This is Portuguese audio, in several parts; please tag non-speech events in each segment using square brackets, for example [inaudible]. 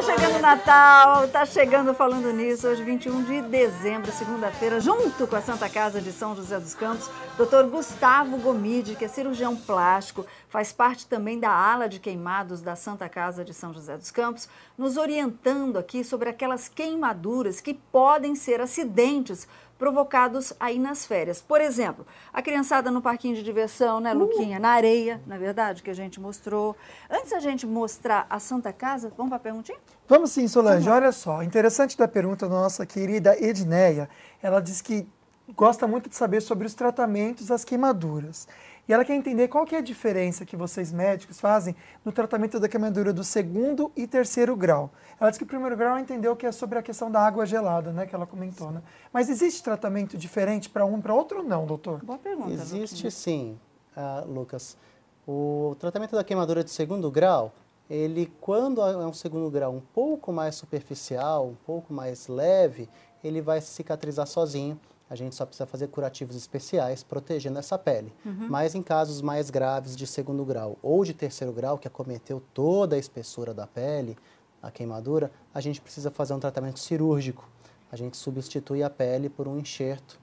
Tá chegando o Natal, tá chegando falando nisso, hoje 21 de dezembro, segunda-feira, junto com a Santa Casa de São José dos Campos, Dr. Gustavo Gomide, que é cirurgião plástico, faz parte também da ala de queimados da Santa Casa de São José dos Campos, nos orientando aqui sobre aquelas queimaduras que podem ser acidentes provocados aí nas férias. Por exemplo, a criançada no parquinho de diversão, né, Luquinha? Na areia, na verdade, que a gente mostrou. Antes da gente mostrar a Santa Casa, vamos para a perguntinha? Vamos sim, Solange. Vamos Olha só, interessante da pergunta da nossa querida Edneia. Ela diz que gosta muito de saber sobre os tratamentos das queimaduras. E ela quer entender qual que é a diferença que vocês médicos fazem no tratamento da queimadura do segundo e terceiro grau. Ela disse que o primeiro grau entendeu que é sobre a questão da água gelada, né, que ela comentou, né? Mas existe tratamento diferente para um para outro ou não, doutor? Boa pergunta. Existe sim, uh, Lucas. O tratamento da queimadura de segundo grau, ele quando é um segundo grau um pouco mais superficial, um pouco mais leve, ele vai cicatrizar sozinho a gente só precisa fazer curativos especiais protegendo essa pele. Uhum. Mas em casos mais graves de segundo grau ou de terceiro grau, que acometeu toda a espessura da pele, a queimadura, a gente precisa fazer um tratamento cirúrgico. A gente substitui a pele por um enxerto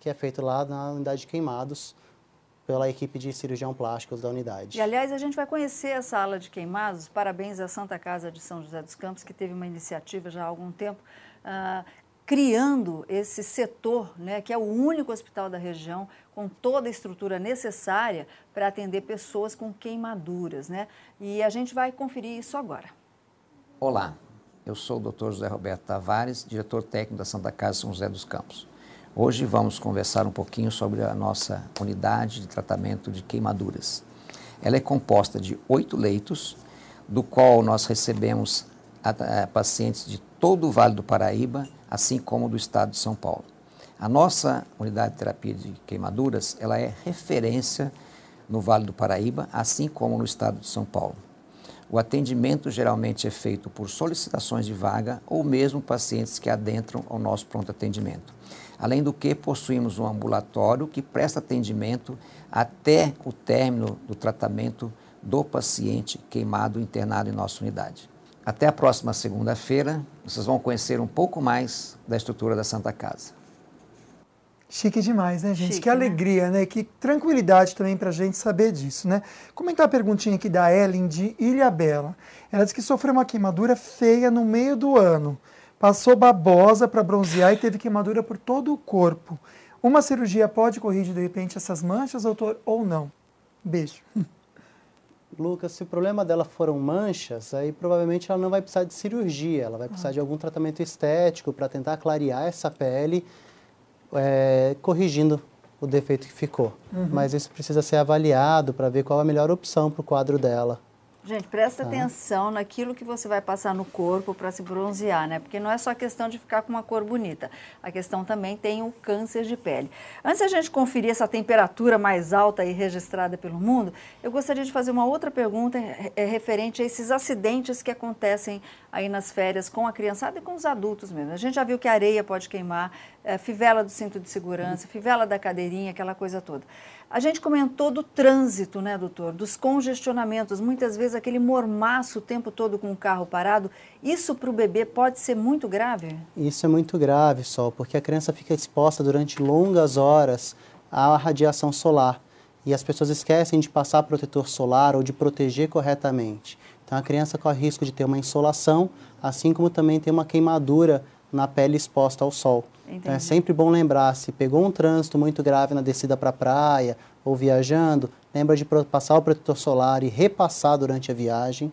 que é feito lá na unidade de queimados pela equipe de cirurgião plásticos da unidade. E aliás, a gente vai conhecer essa ala de queimados. Parabéns à Santa Casa de São José dos Campos, que teve uma iniciativa já há algum tempo. Uh, criando esse setor, né, que é o único hospital da região com toda a estrutura necessária para atender pessoas com queimaduras. Né? E a gente vai conferir isso agora. Olá, eu sou o Dr. José Roberto Tavares, diretor técnico da Santa Casa São José dos Campos. Hoje vamos conversar um pouquinho sobre a nossa unidade de tratamento de queimaduras. Ela é composta de oito leitos, do qual nós recebemos pacientes de todo o Vale do Paraíba assim como do estado de São Paulo. A nossa unidade de terapia de queimaduras, ela é referência no Vale do Paraíba, assim como no estado de São Paulo. O atendimento geralmente é feito por solicitações de vaga ou mesmo pacientes que adentram ao nosso pronto atendimento. Além do que, possuímos um ambulatório que presta atendimento até o término do tratamento do paciente queimado internado em nossa unidade. Até a próxima segunda-feira, vocês vão conhecer um pouco mais da estrutura da Santa Casa. Chique demais, né, gente? Chique, que alegria, né? né? Que tranquilidade também para a gente saber disso, né? Comentar a perguntinha aqui da Ellen de Ilha Bela. Ela disse que sofreu uma queimadura feia no meio do ano. Passou babosa para bronzear e teve queimadura por todo o corpo. Uma cirurgia pode corrigir de repente essas manchas, doutor, ou não? Beijo. [laughs] Lucas, se o problema dela foram manchas, aí provavelmente ela não vai precisar de cirurgia, ela vai precisar de algum tratamento estético para tentar clarear essa pele, é, corrigindo o defeito que ficou. Uhum. Mas isso precisa ser avaliado para ver qual a melhor opção para o quadro dela. Gente, presta ah. atenção naquilo que você vai passar no corpo para se bronzear, né? Porque não é só questão de ficar com uma cor bonita. A questão também tem o câncer de pele. Antes da gente conferir essa temperatura mais alta e registrada pelo mundo, eu gostaria de fazer uma outra pergunta é, referente a esses acidentes que acontecem aí nas férias com a criançada e com os adultos mesmo. A gente já viu que a areia pode queimar, é, fivela do cinto de segurança, fivela da cadeirinha, aquela coisa toda. A gente comentou do trânsito, né, doutor? Dos congestionamentos, muitas vezes aquele mormaço o tempo todo com o carro parado. Isso para o bebê pode ser muito grave? Isso é muito grave, Sol, porque a criança fica exposta durante longas horas à radiação solar. E as pessoas esquecem de passar protetor solar ou de proteger corretamente. Então a criança corre risco de ter uma insolação, assim como também ter uma queimadura na pele exposta ao sol. Então é sempre bom lembrar, se pegou um trânsito muito grave na descida para a praia ou viajando, lembra de passar o protetor solar e repassar durante a viagem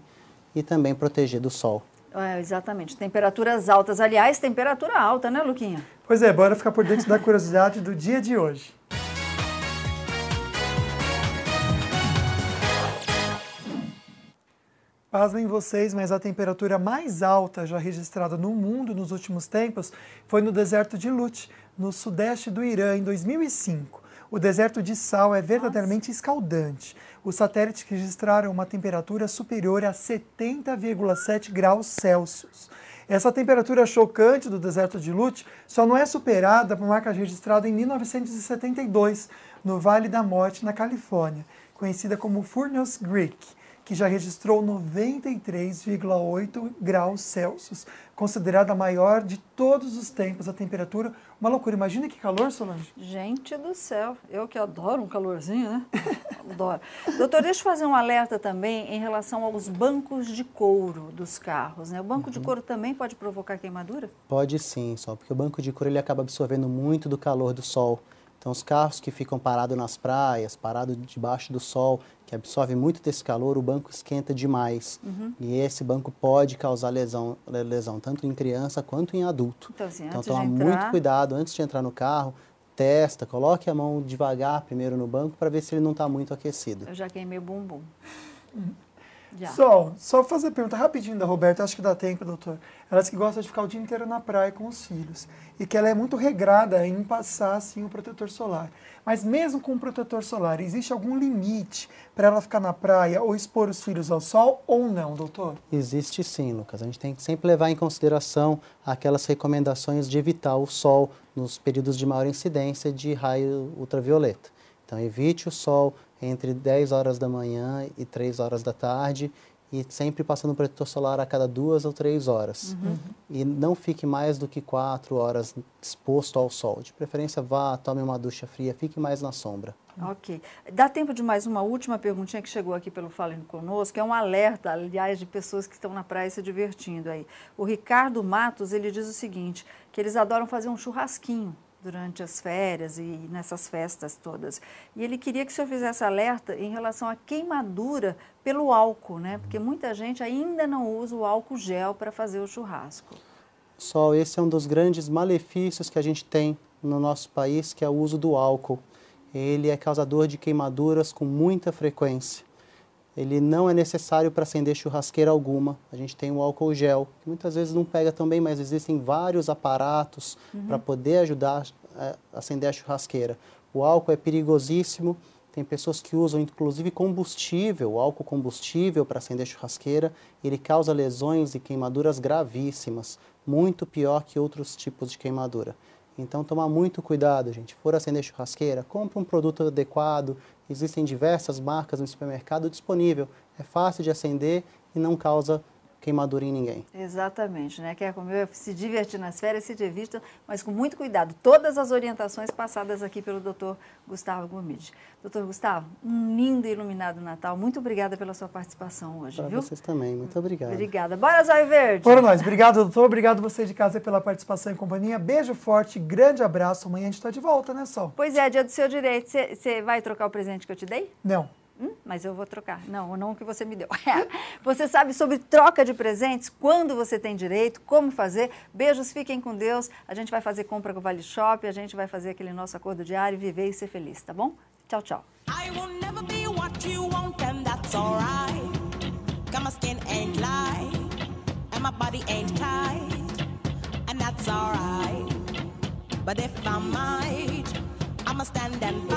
e também proteger do sol. É, exatamente. Temperaturas altas. Aliás, temperatura alta, né, Luquinha? Pois é, bora ficar por dentro da curiosidade do dia de hoje. Pasmem vocês, mas a temperatura mais alta já registrada no mundo nos últimos tempos foi no deserto de Lut, no sudeste do Irã, em 2005. O deserto de sal é verdadeiramente escaldante. Os satélites registraram uma temperatura superior a 70,7 graus Celsius. Essa temperatura chocante do deserto de Lut só não é superada por marca registrada em 1972, no Vale da Morte, na Califórnia, conhecida como Furnace Creek que já registrou 93,8 graus Celsius, considerada a maior de todos os tempos a temperatura. Uma loucura. Imagina que calor, Solange. Gente do céu, eu que adoro um calorzinho, né? [laughs] adoro. Doutor, deixa eu fazer um alerta também em relação aos bancos de couro dos carros. Né? O banco uhum. de couro também pode provocar queimadura? Pode sim, só porque o banco de couro ele acaba absorvendo muito do calor do sol. Então, os carros que ficam parados nas praias, parados debaixo do sol, que absorve muito desse calor, o banco esquenta demais. Uhum. E esse banco pode causar lesão, lesão, tanto em criança quanto em adulto. Então, assim, então toma entrar... muito cuidado antes de entrar no carro, testa, coloque a mão devagar primeiro no banco para ver se ele não está muito aquecido. Eu já queimei o bumbum. [laughs] Já. Sol, só fazer pergunta rapidinho da Roberta, acho que dá tempo, doutor. Ela disse que gosta de ficar o dia inteiro na praia com os filhos e que ela é muito regrada em passar assim o protetor solar. Mas mesmo com o protetor solar, existe algum limite para ela ficar na praia ou expor os filhos ao sol ou não, doutor? Existe sim, Lucas. A gente tem que sempre levar em consideração aquelas recomendações de evitar o sol nos períodos de maior incidência de raio ultravioleta. Então evite o sol entre 10 horas da manhã e 3 horas da tarde e sempre passando protetor solar a cada duas ou três horas. Uhum. E não fique mais do que quatro horas exposto ao sol. De preferência, vá, tome uma ducha fria, fique mais na sombra. Ok. Dá tempo de mais uma última perguntinha que chegou aqui pelo Falando Conosco, é um alerta, aliás, de pessoas que estão na praia se divertindo aí. O Ricardo Matos, ele diz o seguinte, que eles adoram fazer um churrasquinho durante as férias e nessas festas todas. E ele queria que o senhor fizesse alerta em relação à queimadura pelo álcool, né? Porque muita gente ainda não usa o álcool gel para fazer o churrasco. Só esse é um dos grandes malefícios que a gente tem no nosso país, que é o uso do álcool. Ele é causador de queimaduras com muita frequência ele não é necessário para acender churrasqueira alguma. A gente tem o álcool gel, que muitas vezes não pega também, mas existem vários aparatos uhum. para poder ajudar a acender a churrasqueira. O álcool é perigosíssimo, tem pessoas que usam inclusive combustível, álcool combustível para acender churrasqueira. Ele causa lesões e queimaduras gravíssimas, muito pior que outros tipos de queimadura. Então, tomar muito cuidado, gente. For acender churrasqueira, compre um produto adequado. Existem diversas marcas no supermercado disponível. É fácil de acender e não causa queimadura em ninguém. Exatamente, né? Quer comer, se divertir nas férias, se divirtam, mas com muito cuidado. Todas as orientações passadas aqui pelo doutor Gustavo Gomes. Doutor Gustavo, um lindo e iluminado Natal. Muito obrigada pela sua participação hoje, pra viu? vocês também, muito obrigado. Obrigada. Bora, Zóio Verde! Bora nós. Obrigado, doutor. Obrigado você de casa pela participação e companhia. Beijo forte, grande abraço. Amanhã a gente está de volta, né, Sol? Pois é, dia do seu direito. Você vai trocar o presente que eu te dei? Não. Hum, mas eu vou trocar. Não, não o que você me deu. [laughs] você sabe sobre troca de presentes, quando você tem direito, como fazer. Beijos, fiquem com Deus. A gente vai fazer compra com o Vale Shop, a gente vai fazer aquele nosso acordo diário, viver e ser feliz, tá bom? Tchau, tchau. But if I might, I'ma stand and fight.